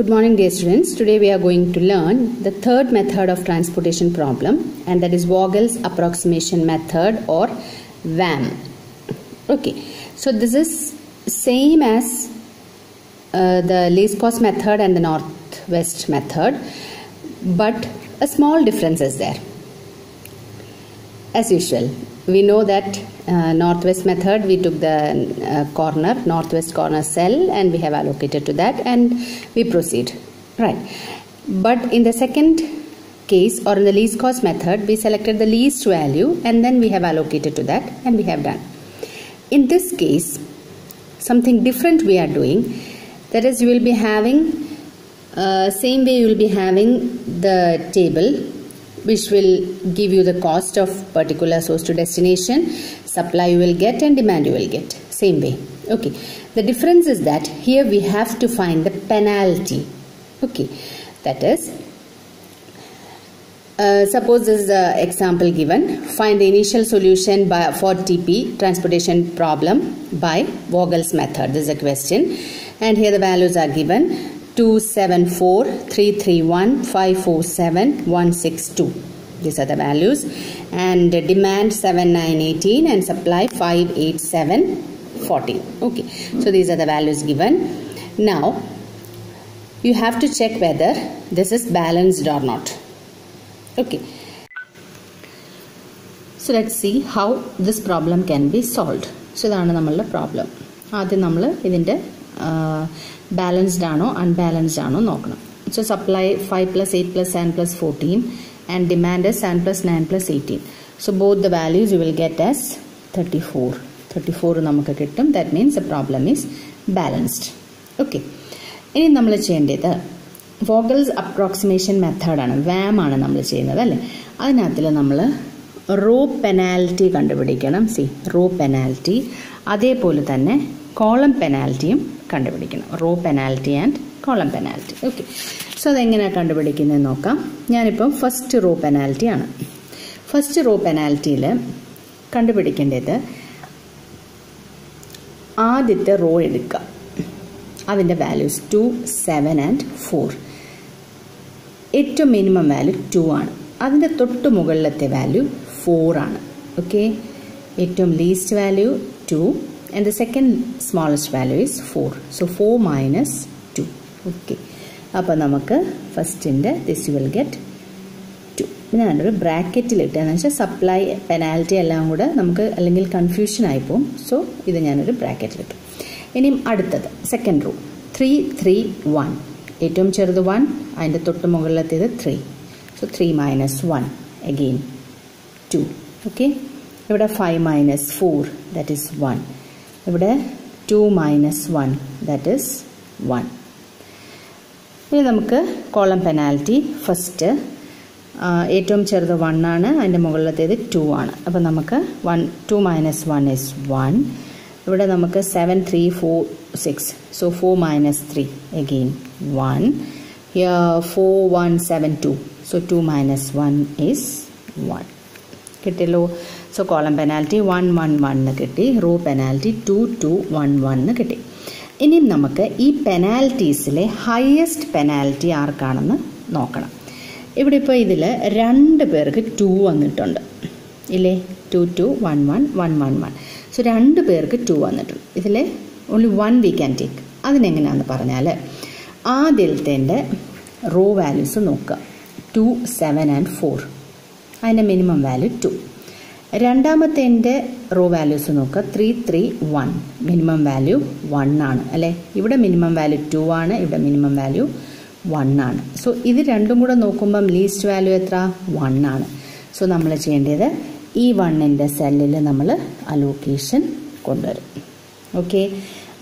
Good morning, dear students. Today we are going to learn the third method of transportation problem, and that is Vogel's approximation method or VAM. Okay, so this is same as uh, the least cost method and the northwest method, but a small difference is there. As usual, we know that uh, northwest method we took the uh, corner northwest corner cell and we have allocated to that and we proceed. Right. But in the second case or in the least cost method we selected the least value and then we have allocated to that and we have done. In this case something different we are doing. That is you will be having uh, same way you will be having the table which will give you the cost of particular source to destination. Supply you will get and demand you will get. Same way. Okay. The difference is that here we have to find the penalty. Okay. That is uh, suppose this is the example given. Find the initial solution by for TP transportation problem by Vogel's method. This is a question. And here the values are given 274 331 547 162 these are the values and demand 7918 and supply 587 14 okay so these are the values given now you have to check whether this is balanced or not okay so let's see how this problem can be solved so ഇതാണ് നമ്മളുടെ problem ആദ്യം നമ്മൾ ഇതിൻ്റെ balanced ആണോ unbalanced ആണോ നോക്കണം. So supply five plus eight plus seven plus fourteen and demand seven plus nine plus eighteen so both the values you will get as thirty four thirty four നമുക്ക് കിട്ടും. That means the problem is balanced okay ഇനി നമ്മൾ ചെയ്യേണ്ടത് Vogel's approximation മെത്തേഡാണ് warm ആണ് നമ്മൾ ചെയ്യുന്നത് അല്ലേ? അതിനകത്തിൽ നമ്മൾ റോ പെനാൽറ്റി കണ്ടുപിടിക്കണം. സി റോ പെനാൽറ്റി അതേപോലെ തന്നെ കോളം പെനാൽറ്റിയും കണ്ടുപിടിക്കണം. Row penalty and column penalty okay so അതെങ്ങനെയാണ് കണ്ടുപിടിക്കുന്നത് നോക്കാം. ഞാനിപ്പം ഫസ്റ്റ് റോ പെനാൽറ്റി ആണ്. ഫസ്റ്റ് റോ പെനാൽറ്റിയിൽ കണ്ടുപിടിക്കേണ്ടത് ആദ്യത്തെ റോ എടുക്കുക അതിന്റെ values two seven and four ഏറ്റവും മിനിമം വാല്യൂ ടു ആണ്. അതിന്റെ തൊട്ട് മുകളിലത്തെ വാല്യൂ ഫോർ ആണ്. ഓക്കെ ഏറ്റവും least value two and the second smallest value is 4 so 4 minus 2 okay. അപ്പോൾ നമുക്ക് ഫസ്റ്റിന്റെ ദിസ് വിൽ ഗെറ്റ് ടു ഞാനൊരു ബ്രാക്കറ്റിൽ ഇട്ടെന്ന് വെച്ചാൽ സപ്ലൈ പെനാൽറ്റി എല്ലാം കൂടെ നമുക്ക് അല്ലെങ്കിൽ കൺഫ്യൂഷൻ ആയിപ്പോവും സോ ഇത് ഞാനൊരു ബ്രാക്കറ്റിൽ ഇട്ടു. ഇനിയും അടുത്തത്. Second row three three one ഏറ്റവും ചെറുത് വൺ അതിന്റെ തൊട്ട് മുകളിലത്തേത് three so three minus one again two okay ഇവിടെ five minus four that is one ഇവിടെ two minus one that is one ഇനി നമുക്ക് കോളം പെനാൽറ്റി ഫസ്റ്റ് ഏറ്റവും ചെറുത് വൺ ആണ് അതിന്റെ മുകളിലത്തേത് ടു ആണ്. അപ്പോൾ നമുക്ക് one two minus one is one ഇവിടെ നമുക്ക് seven three four six so four minus three again one four one seven two so two minus one is one കിട്ടിയല്ലോ? So column penalty one one one കിട്ടി. Row penalty two two one one കിട്ടി. ഇനിയും നമുക്ക് ഈ പെനാൽറ്റീസിലെ highest penalty ആർക്കാണെന്ന് നോക്കണം. ഇവിടെ ഇപ്പോൾ ഇതിൽ രണ്ട് പേർക്ക് ടു വന്നിട്ടുണ്ട്. ഇല്ലേ? Two two one one one one one so രണ്ട് പേർക്ക് ടു വന്നിട്ടുണ്ട്. ഇതിൽ only one we can take അതിനെങ്ങനെയാണെന്ന് പറഞ്ഞാൽ ആദ്യത്തെ റോ വാല്യൂസ് നോക്കുക. ടു സെവൻ ആൻഡ് ഫോർ അതിന്റെ മിനിമം വാല്യൂ ടു രണ്ടാമത്തെ എന്റെ റോ വാല്യൂസ് നോക്കുക. Three three one minimum value one ആണ് അല്ലേ? ഇവിടെ മിനിമം വാല്യൂ ടു ആണ് ഇവിടെ മിനിമം വാല്യൂ വൺ ആണ്. സോ ഇത് രണ്ടും കൂടെ നോക്കുമ്പം ലീസ്റ്റ് വാല്യൂ എത്ര? വൺ ആണ്. സോ നമ്മൾ ചെയ്യേണ്ടത് ഈ വണ്ണിന്റെ സെല്ലിൽ നമ്മൾ അലോക്കേഷൻ കൊണ്ടുവരും. ഓക്കെ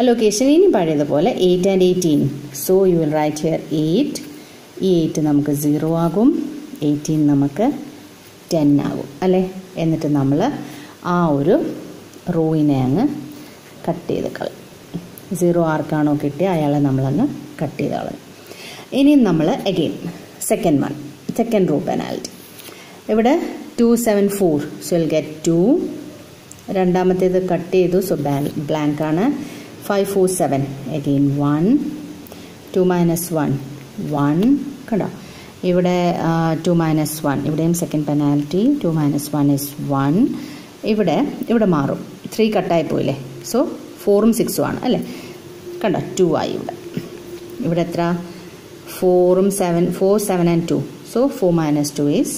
അലോക്കേഷൻ ഇനി പഴയതുപോലെ eight and eighteen so you will write here eight ഈ എയ്റ്റ് നമുക്ക് സീറോ ആകും. എയ്റ്റീൻ നമുക്ക് ടെൻ ആകും അല്ലേ? എന്നിട്ട് നമ്മൾ ആ ഒരു റൂവിനെ അങ്ങ് കട്ട് ചെയ്ത് കളയും. സീറോ ആർക്കാണോ കിട്ടിയ അയാളെ നമ്മളങ്ങ് കട്ട് ചെയ്ത് കളയും. ഇനിയും നമ്മൾ again second one second row penalty ഇവിടെ two seven four so will get two രണ്ടാമത്തേത് കട്ട് ചെയ്തു സോ ബ്ലാങ്ക് ആണ്. Five four seven again one two minus one one കണ്ടോ? ഇവിടെ ടു മൈനസ് വൺ ഇവിടെയും second penalty two minus one is one ഇവിടെ ഇവിടെ മാറും. ത്രീ കട്ടായി പോയില്ലേ? സോ ഫോറും സിക്സും ആണ് അല്ലേ? കണ്ട? ടു ആയി ഇവിടെ. ഇവിടെ എത്ര? ഫോറും seven four seven and two so four minus two is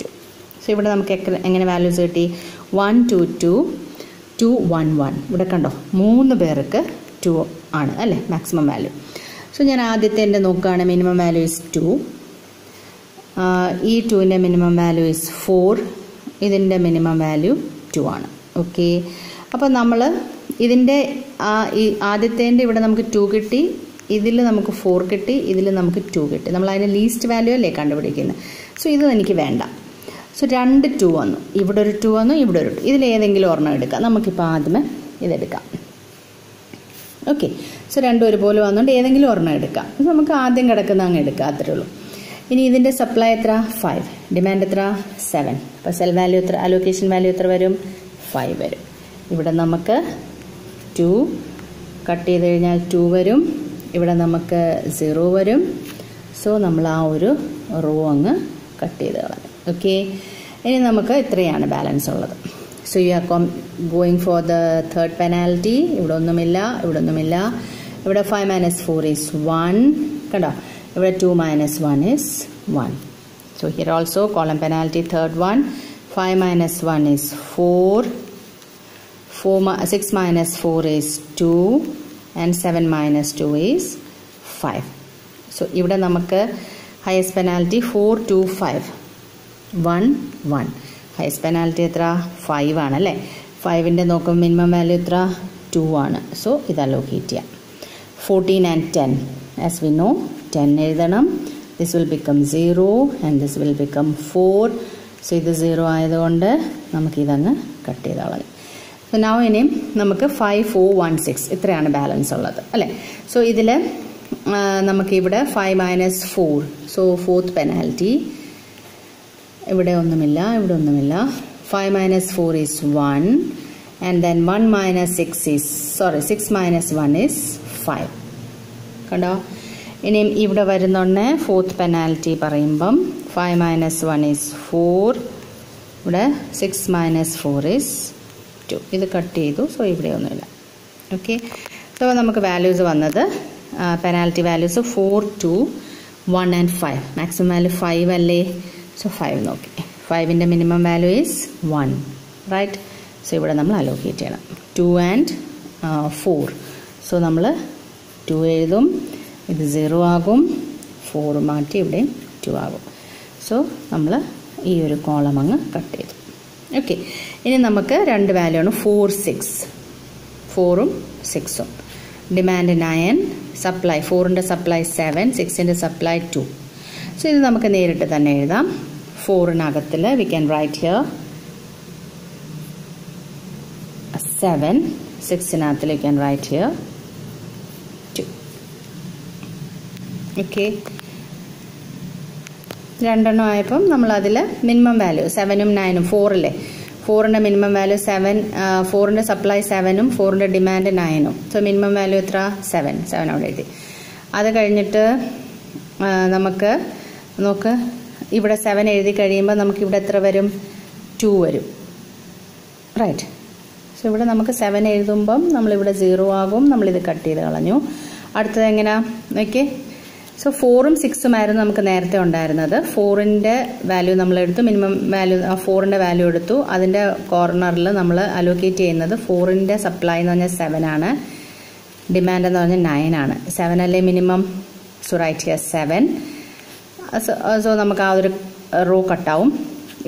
two so ഇവിടെ നമുക്ക് എങ്ങനെ വാല്യൂസ് കിട്ടി? One two two two one one ഇവിടെ കണ്ടോ? മൂന്ന് പേർക്ക് ടു ആണ് അല്ലേ? മാക്സിമം വാല്യൂ സോ ഞാൻ ആദ്യത്തെ എന്റെ നോക്കുകയാണ് മിനിമം വാല്യൂ ഇസ് ടു ഈ ടുവിന്റെ മിനിമം വാല്യൂ ഇസ് ഫോർ ഇതിന്റെ മിനിമം വാല്യൂ ടു ആണ്. ഓക്കെ അപ്പോൾ നമ്മൾ ഇതിന്റെ ഈ ആദ്യത്തേന്റെ ഇവിടെ നമുക്ക് ടു കിട്ടി. ഇതിൽ നമുക്ക് ഫോർ കിട്ടി. ഇതിൽ നമുക്ക് ടു കിട്ടി. നമ്മൾ അതിന്റെ ലീസ്റ്റ് വാല്യൂ അല്ലേ കണ്ടുപിടിക്കുന്നത്? സോ ഇത് എനിക്ക് വേണ്ട. സോ രണ്ട് ടു വന്നു. ഇവിടെ ഒരു ടു വന്നു ഇവിടെ ഒരു ടു ഇതിലേതെങ്കിലും ഒരെണ്ണം എടുക്കാം. നമുക്കിപ്പോൾ ആദ്യമേ ഇതെടുക്കാം. ഓക്കെ സോ രണ്ടും ഒരുപോലെ വന്നുകൊണ്ട് ഏതെങ്കിലും ഒരെണ്ണം എടുക്കാം. നമുക്ക് ആദ്യം കിടക്കുന്ന അങ്ങ് എടുക്കാം. അത്രേ ഉള്ളൂ. ഇനി ഇതിന്റെ സപ്ലൈ എത്ര? ഫൈവ് ഡിമാൻഡ് എത്ര? സെവൻ അപ്പോൾ സെൽ വാല്യൂ എത്ര? അലോക്കേഷൻ വാല്യൂ എത്ര വരും? ഫൈവ് വരും. ഇവിടെ നമുക്ക് ടു കട്ട് ചെയ്ത് കഴിഞ്ഞാൽ ടു വരും. ഇവിടെ നമുക്ക് സീറോ വരും. സോ നമ്മൾ ആ ഒരു റോ അങ്ങ് കട്ട് ചെയ്ത് കളഞ്ഞു. ഓക്കെ ഇനി നമുക്ക് ഇത്രയാണ് ബാലൻസ് ഉള്ളത്. So you are come going for the third penalty ഇവിടെ ഒന്നുമില്ല ഇവിടെ ഒന്നുമില്ല. ഇവിടെ five minus four is one കണ്ടോ? ഇവിടെ two minus one is one so here also column penalty third one five minus one is four four six minus four is two and seven minus two is five so ഇവിടെ നമുക്ക് highest penalty four two five one one highest penalty എത്ര? Five ആണ് അല്ലേ? ഫൈവിന്റെ നോക്കുമ്പോൾ minimum value എത്ര? Two ആണ്. So ഇത് allocate ചെയ്യാം. Fourteen and ten as we know ten എഴുതണം. This will become zero and this will become four so ഇത് സീറോ ആയതുകൊണ്ട് നമുക്കിതങ്ങ് കട്ട് ചെയ്ത് കളഞ്ഞു സോ നൗ ഇനിയും നമുക്ക് ഫൈവ് ഫോർ വൺ സിക്സ് ഇത്രയാണ് ബാലൻസ് ഉള്ളത്. അല്ലേ? സോ ഇതിൽ നമുക്കിവിടെ five minus four so fourth penalty ഇവിടെ ഒന്നുമില്ല ഇവിടെ ഒന്നുമില്ല. Five minus four is one and then one minus six is sorry six minus one is five കണ്ടോ? ഇനിയും ഇവിടെ വരുന്നുണ്ട് ഫോർത്ത് പെനാൽറ്റി പറയുമ്പം five minus one is four ഇവിടെ six minus four is two ഇത് കട്ട് ചെയ്തു. സോ ഇവിടെ ഒന്നുമില്ല. ഓക്കെ സോ നമുക്ക് വാല്യൂസ് വന്നത് penalty values four two one and five maximum value five അല്ലേ? സോ ഫൈവ് നോക്കി. ഫൈവിന്റെ minimum value is one right so ഇവിടെ നമ്മൾ അലോക്കേറ്റ് ചെയ്യണം. ടു ആൻഡ് ഫോർ സോ നമ്മൾ ടു എഴുതും. ഇത് സീറോ ആകും. ഫോർ മാറ്റി ഇവിടെ ടു ആകും. സോ നമ്മൾ ഈ ഒരു കോളം അങ്ങ് കട്ട് ചെയ്തു. ഓക്കെ ഇനി നമുക്ക് രണ്ട് വാല്യൂ ആണ്. ഫോർ സിക്സ് ഫോറും സിക്സും ഡിമാൻഡ് നയൻ സപ്ലൈ ഫോറിന്റെ സപ്ലൈ സെവൻ സിക്സിന്റെ സപ്ലൈ ടു സോ ഇത് നമുക്ക് നേരിട്ട് തന്നെ എഴുതാം. ഫോറിനകത്തിൽ we can write here seven സിക്സിനകത്തിൽ we can write here two okay. രണ്ടെണ്ണം ആയപ്പം നമ്മൾ അതിൽ മിനിമം വാല്യൂ സെവനും നയനും ഫോറിലെ ഫോറിന്റെ മിനിമം വാല്യൂ സെവൻ ഫോറിന്റെ സപ്ലൈ സെവനും ഫോറിന്റെ ഡിമാൻഡ് നയനും സോ മിനിമം വാല്യൂ എത്ര? സെവൻ സെവൻ അവിടെ എഴുതി. അത് കഴിഞ്ഞിട്ട് നമുക്ക് നോക്ക്. ഇവിടെ സെവൻ എഴുതി കഴിയുമ്പോൾ നമുക്ക് ഇവിടെ എത്ര വരും? ടു വരും. റൈറ്റ് സോ ഇവിടെ നമുക്ക് സെവൻ എഴുതുമ്പം നമ്മളിവിടെ സീറോ ആകും. നമ്മളിത് കട്ട് ചെയ്ത് കളഞ്ഞു. അടുത്തത് എങ്ങനെയാണ് നോക്കിയേ. സോ ഫോറും സിക്സും ആയിരുന്നു നമുക്ക് നേരത്തെ ഉണ്ടായിരുന്നത്. ഫോറിന്റെ വാല്യൂ നമ്മൾ എടുത്തു. മിനിമം വാല്യൂ ഫോറിന്റെ വാല്യൂ എടുത്തു. അതിന്റെ കോർണറിൽ നമ്മൾ അലോക്കേറ്റ് ചെയ്യുന്നത് ഫോറിന്റെ സപ്ലൈ എന്ന് പറഞ്ഞാൽ സെവൻ ആണ്. ഡിമാൻഡ് എന്ന് പറഞ്ഞാൽ നയൻ ആണ്. സെവൻ അല്ലേ മിനിമം സോ സെവൻ സോ നമുക്ക് ആ ഒരു റോ കട്ടാവും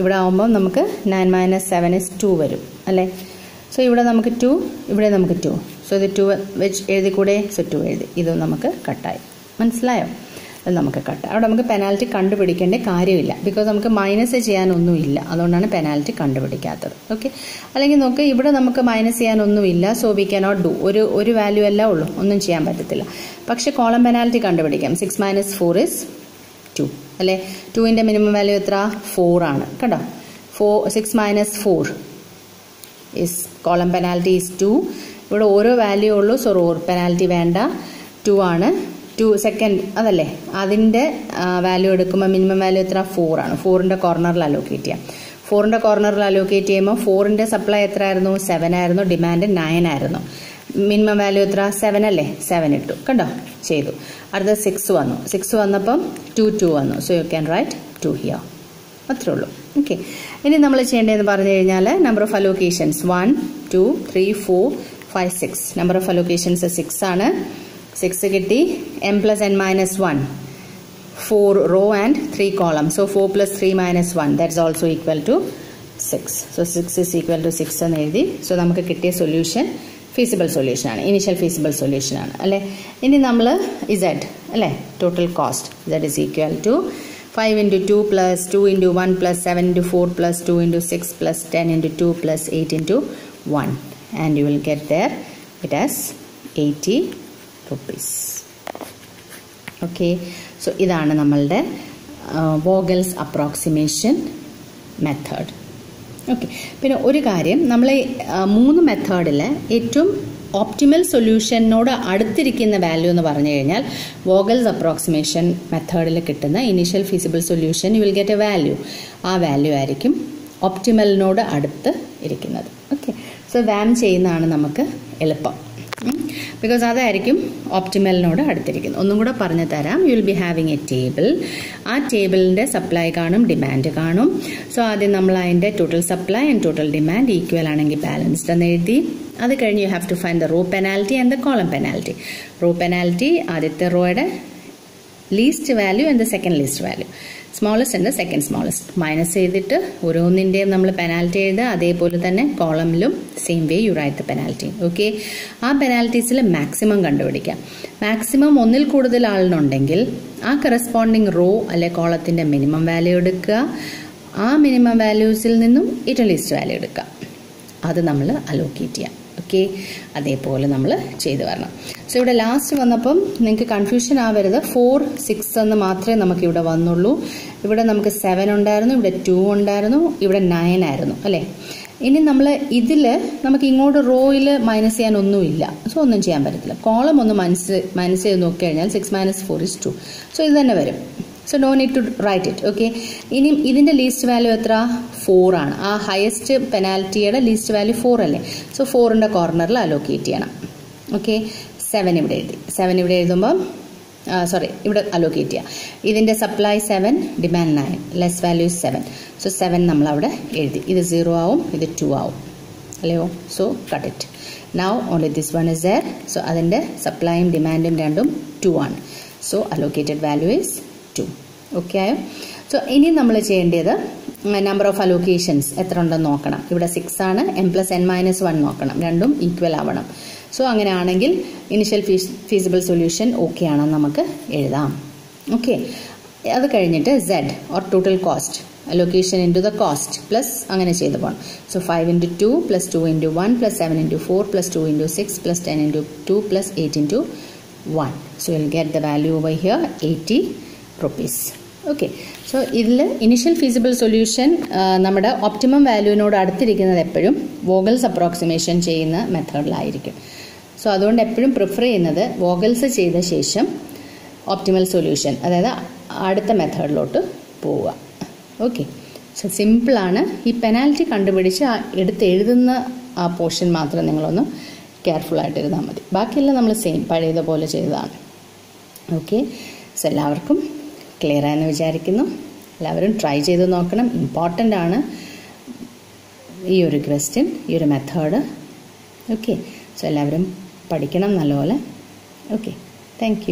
ഇവിടെ ആവുമ്പം നമുക്ക് nine minus seven is two വരും അല്ലേ? സോ ഇവിടെ നമുക്ക് ടു ഇവിടെ നമുക്ക് ടു സോ ഇത് ടു വെച്ച് എഴുതിക്കൂടെ? സോ ടു എഴുതി. ഇതും നമുക്ക് കട്ടായി മനസ്സിലായോ? അത് നമുക്ക് കട്ട് അവിടെ നമുക്ക് പെനാൽറ്റി കണ്ടുപിടിക്കേണ്ട കാര്യമില്ല. ബിക്കോസ് നമുക്ക് മൈനസ് ചെയ്യാനൊന്നുമില്ല. അതുകൊണ്ടാണ് പെനാൽറ്റി കണ്ടുപിടിക്കാത്തത്. ഓക്കെ അല്ലെങ്കിൽ നോക്ക് ഇവിടെ നമുക്ക് മൈനസ് ചെയ്യാനൊന്നുമില്ല. സോ വി കനോട്ട് ഡു ഒരു ഒരു വാല്യൂ അല്ല ഉള്ളൂ. ഒന്നും ചെയ്യാൻ പറ്റത്തില്ല. പക്ഷേ കോളം പെനാൽറ്റി കണ്ടുപിടിക്കാം. Six minus four is two അല്ലേ? ടുവിന്റെ മിനിമം വാല്യൂ എത്ര? ഫോർ ആണ്. കേട്ടോ four six minus four is column penalty is two ഇവിടെ ഓരോ വാല്യൂ ഉള്ളൂ. സോ റോ പെനാൽറ്റി വേണ്ട. ടു ആണ്. ടു സെക്കൻഡ് അതല്ലേ? അതിന്റെ വാല്യൂ എടുക്കുമ്പോൾ മിനിമം വാല്യൂ എത്ര? ഫോർ ആണ്. ഫോറിന്റെ കോർണറിൽ അലോക്കേറ്റ് ചെയ്യാം. ഫോറിന്റെ കോർണറിൽ അലോക്കേറ്റ് ചെയ്യുമ്പോൾ ഫോറിന്റെ സപ്ലൈ എത്ര ആയിരുന്നു സെവൻ ആയിരുന്നു. ഡിമാൻഡ് നയൻ ആയിരുന്നു. മിനിമം വാല്യൂ എത്ര? സെവൻ അല്ലേ? സെവൻ ഇട്ടു. കണ്ടോ? ചെയ്തു. അടുത്ത സിക്സ് വന്നു. സിക്സ് വന്നപ്പം ടു ടു വന്നു. So you can write two here അത്രേ ഉള്ളൂ. ഓക്കെ ഇനി നമ്മൾ ചെയ്യേണ്ടതെന്ന് പറഞ്ഞു കഴിഞ്ഞാൽ number of allocations one two three four five six number of allocations six ആണ്. സിക്സ് കിട്ടി. M plus N minus one four row and three column so four plus three minus one that's also equal to six so six is equal to six എന്ന് എഴുതി. So നമുക്ക് കിട്ടിയ solution feasible solution ആണ്. Initial feasible solution ആണ്. അല്ലേ? ഇനി നമ്മൾ Z അല്ലേ? Total cost Z is equal to five into two plus two into one plus seven into four plus two into six plus ten into two plus eight into one and you will get there it as eighty rupees okay so ഇതാണ് നമ്മളുടെ Vogel's approximation method okay പിന്നെ ഒരു കാര്യം നമ്മൾ മൂന്ന് മെത്തേഡിൽ ഏറ്റവും optimal സൊല്യൂഷനോട് അടുത്തിരിക്കുന്ന വാല്യൂ എന്ന് പറഞ്ഞു കഴിഞ്ഞാൽ വോഗൽസ് അപ്രോക്സിമേഷൻ മെത്തേഡിൽ കിട്ടുന്ന initial feasible solution you will get a value ആ വാല്യൂ ആയിരിക്കും ഒപ്റ്റിമലിനോട് അടുത്ത് ഇരിക്കുന്നത്. ഓക്കെ സോ വാം ചെയ്യുന്നതാണ് നമുക്ക് എളുപ്പം. ബിക്കോസ് അതായിരിക്കും ഓപ്റ്റിമലിനോട് അടുത്തിരിക്കുന്നത്. ഒന്നും കൂടെ പറഞ്ഞു തരാം. You will be having a table ആ ടേബിളിന്റെ സപ്ലൈ കാണും ഡിമാൻഡ് കാണും. സോ ആദ്യം നമ്മൾ അതിന്റെ total supply and total demand equal ആണെങ്കിൽ ബാലൻസ്ഡ് എന്ന് എഴുതി. അത് കഴിഞ്ഞ് you have to find the row penalty and the column penalty row penalty ആദ്യത്തെ റോയുടെ least value and the second least value smallest and second smallest minus ചെയ്തിട്ട് ഓരോന്നിന്റെയും നമ്മൾ penalty എഴുതുക. അതേപോലെ തന്നെ കോളമിലും same way you write the penalty okay ആ പെനാൽറ്റീസിൽ maximum കണ്ടുപിടിക്കാം മാക്സിമം ഒന്നിൽ കൂടുതൽ ആളിനുണ്ടെങ്കിൽ ആ കറസ്പോണ്ടിങ് റോ അല്ലെ കോളത്തിന്റെ മിനിമം വാല്യൂ എടുക്കുക. ആ മിനിമം വാല്യൂസിൽ നിന്നും ഇറ്റലിസ്റ്റ് ലീസ്റ്റ് വാല്യൂ എടുക്കുക. അത് നമ്മൾ അലോക്കേറ്റ് ചെയ്യാം. ഓക്കെ അതേപോലെ നമ്മൾ ചെയ്തു വരണം. സോ ഇവിടെ ലാസ്റ്റ് വന്നപ്പം നിങ്ങൾക്ക് കൺഫ്യൂഷൻ ആവരുത്. ഫോർ സിക്സ് എന്ന് മാത്രമേ നമുക്ക് ഇവിടെ വന്നുള്ളൂ. ഇവിടെ നമുക്ക് സെവൻ ഉണ്ടായിരുന്നു ഇവിടെ ടു ഉണ്ടായിരുന്നു ഇവിടെ നയൻ ആയിരുന്നു. അല്ലേ? ഇനി നമ്മൾ ഇതിൽ നമുക്ക് ഇങ്ങോട്ട് റോയിൽ മൈനസ് ചെയ്യാൻ ഒന്നുമില്ല സോ ഒന്നും ചെയ്യാൻ പറ്റത്തില്ല. കോളം ഒന്ന് മൈനസ് മൈനസ് ചെയ്ത് നോക്കി കഴിഞ്ഞാൽ six minus four is two so ഇത് തന്നെ വരും. So no need to write it okay ഇനി ഇതിന്റെ ലീസ്റ്റ് വാല്യൂ എത്ര? ഫോർ ആണ്. ആ ഹയസ്റ്റ് പെനാൽറ്റിയുടെ ലീസ്റ്റ് വാല്യൂ ഫോർ അല്ലേ? സോ ഫോറിന്റെ കോർണറിൽ അലോക്കേറ്റ് ചെയ്യണം ഓക്കെ സെവൻ ഇവിടെ എഴുതി. സെവൻ ഇവിടെ എഴുതുമ്പം സോറി ഇവിടെ അലോക്കേറ്റ് ചെയ്യുക ഇതിന്റെ supply seven demand nine less value seven so seven നമ്മൾ അവിടെ എഴുതി. ഇത് സീറോ ആവും ഇത് ടു ആവും. അല്ലയോ so cut it now only this one is there so അതിന്റെ സപ്ലൈയും ഡിമാൻഡും രണ്ടും ടു ആണ്. So allocated value is two okay ആയോ സോ ഇനി നമ്മൾ ചെയ്യേണ്ടത് നമ്പർ ഓഫ് അലോക്കേഷൻസ് എത്ര ഉണ്ടെന്ന് നോക്കണം. ഇവിടെ സിക്സ് ആണ്. M plus N minus one നോക്കണം. രണ്ടും ഈക്വൽ ആവണം. സോ അങ്ങനെയാണെങ്കിൽ initial fees feasible solution okay ആണെന്ന് നമുക്ക് എഴുതാം. ഓക്കെ അത് കഴിഞ്ഞിട്ട് Z or total cost allocation into the cost plus അങ്ങനെ ചെയ്ത് പോകണം so five into two plus two into one plus seven into four plus two into six plus ten into two plus eight into one so will get the value over here eighty rupees okay so ഇതിൽ initial feasible solution നമ്മുടെ optimum വാല്യൂവിനോട് അടുത്തിരിക്കുന്നത് എപ്പോഴും Vogel's approximation ചെയ്യുന്ന മെത്തേഡിലായിരിക്കും. So അതുകൊണ്ട് എപ്പോഴും prefer ചെയ്യുന്നത് Vogel's ചെയ്ത ശേഷം ഒപ്റ്റിമൽ സൊല്യൂഷൻ അതായത് അടുത്ത മെത്തേഡിലോട്ട് പോവുക. ഓക്കെ സോ സിമ്പിളാണ് ഈ പെനാൽറ്റി കണ്ടുപിടിച്ച് എടുത്ത് എഴുതുന്ന ആ പോർഷൻ മാത്രം നിങ്ങളൊന്ന് കെയർഫുൾ ആയിട്ട് എഴുതാൽ മതി. ബാക്കിയെല്ലാം നമ്മൾ സെയിം പഴയതുപോലെ ചെയ്തതാണ്. ഓക്കെ സോ എല്ലാവർക്കും ക്ലിയർ ആയെന്ന് വിചാരിക്കുന്നു. എല്ലാവരും ട്രൈ ചെയ്ത് നോക്കണം. ഇമ്പോർട്ടന്റ് ആണ് ഈ ഒരു ക്വസ്റ്റ്യൻ ഈ ഒരു മെത്തേഡ് ഓക്കെ സോ എല്ലാവരും പഠിക്കണം നല്ലപോലെ. Okay thank